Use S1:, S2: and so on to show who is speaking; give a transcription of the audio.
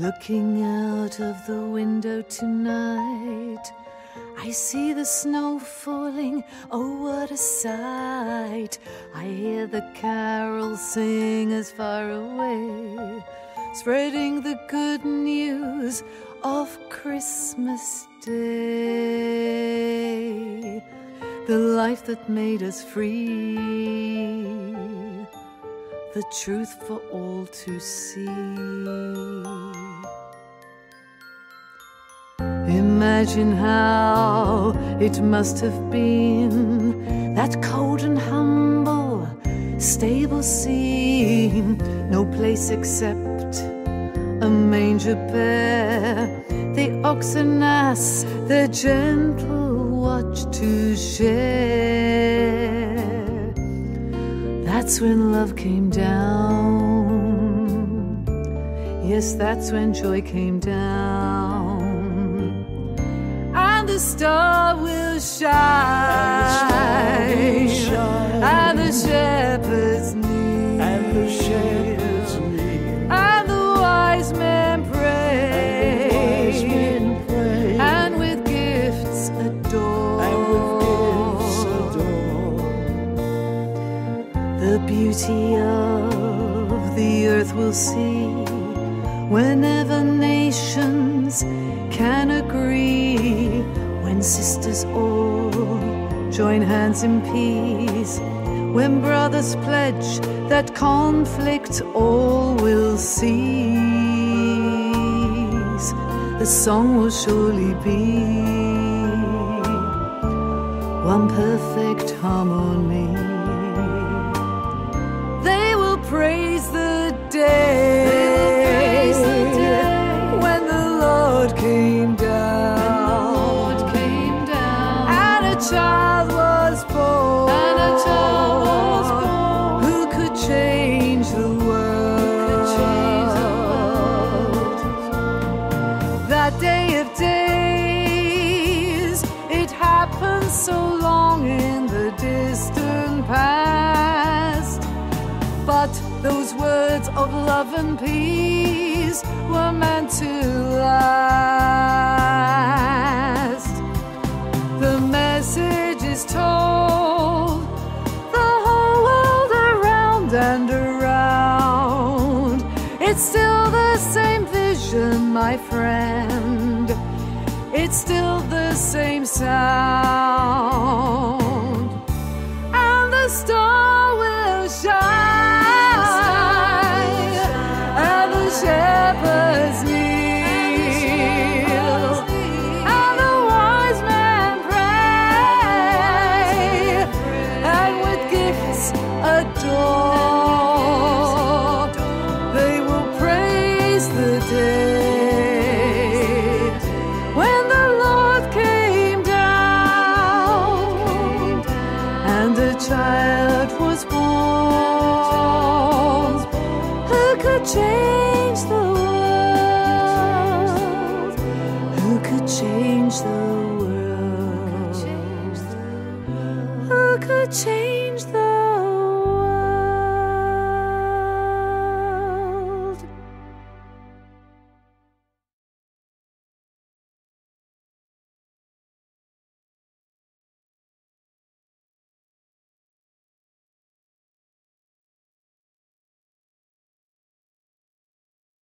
S1: Looking out of the window tonight, I see the snow falling. Oh, what a sight! I hear the carol as far away, spreading the good news of Christmas Day. The life that made us free, the truth for all to see. Imagine how it must have been that cold and humble, stable scene. No place except a manger bare, the ox and ass, their gentle watch to share. That's when love came down. Yes, that's when joy came down. And the star will shine, and the shepherds kneel,
S2: and the shepherds
S1: beauty of the earth will see whenever nations can agree when sisters all join hands in peace, when brothers pledge that conflict all will cease, the song will surely be one perfect harmony. Praise the day, those words of love and peace were meant to last. The message is told the whole world around and around. It's still the same vision, my friend. It's still the same sound. change the world? Who could change the world? Who could change?